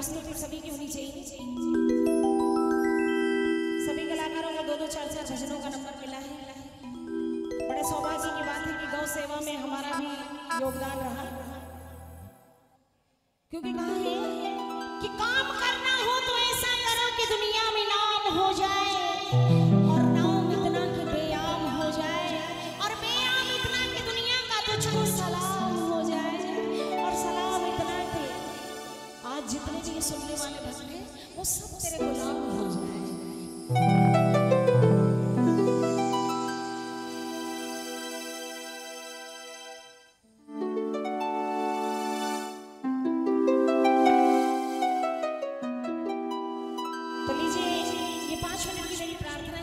प्रस्तुति सभी की होनी चाहिए। सभी कलाकारों को दो दो चार चार भजनों का नंबर मिला है। बड़े सौभाग्य की बात है कि गौ सेवा में हमारा भी योगदान रहा। क्योंकि कहा है कि काम करना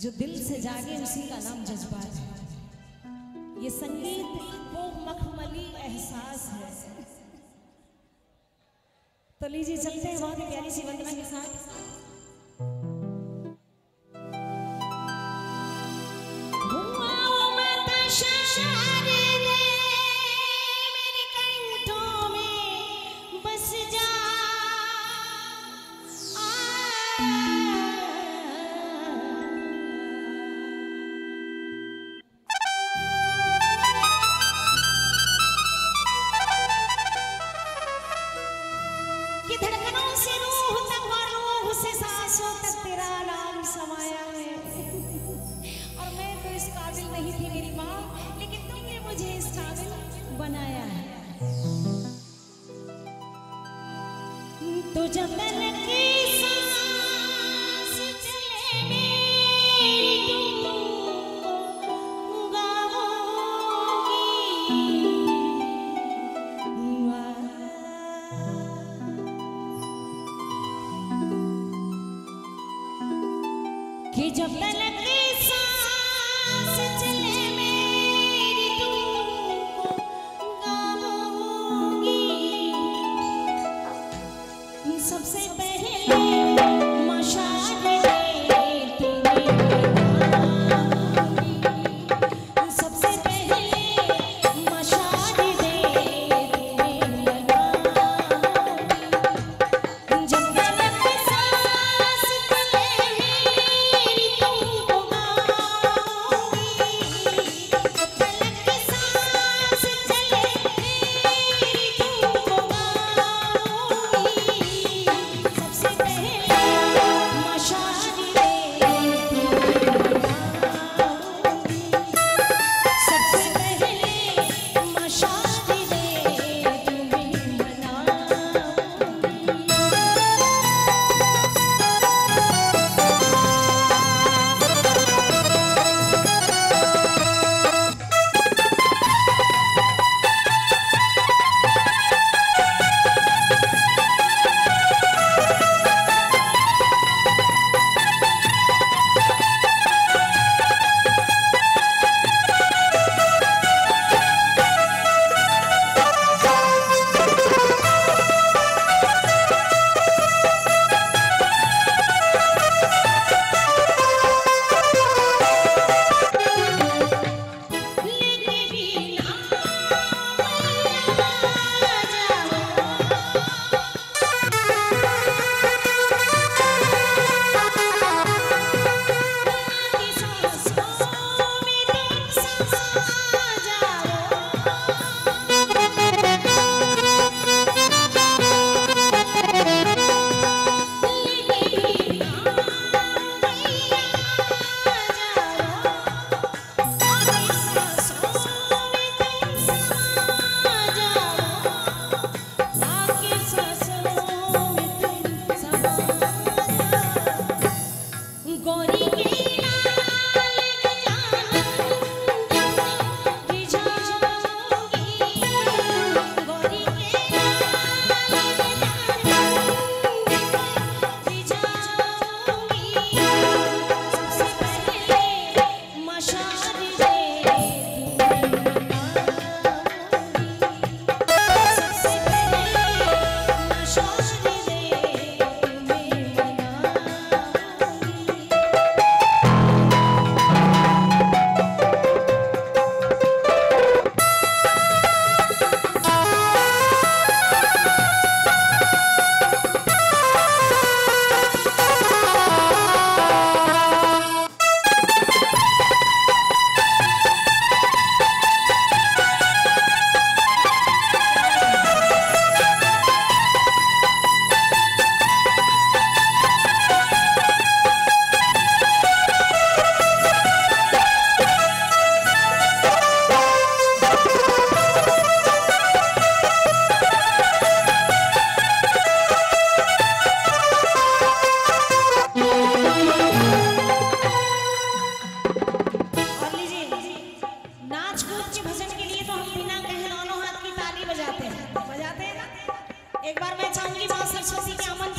जो दिल से जागे उसी का नाम जज्बात है। ये संगीत वो मखमली एहसास है। तो लीजिए, चलते हैं बहुत प्यारी सी वंदना के साथ। तेरा नाम समाया है। और मैं तो इस काबिल नहीं थी मेरी माँ, लेकिन तुमने मुझे इस काबिल बनाया है। तो जब तन कि जब तलक एक बार मैं चाहूँगी बहुत सरस्वती के अमन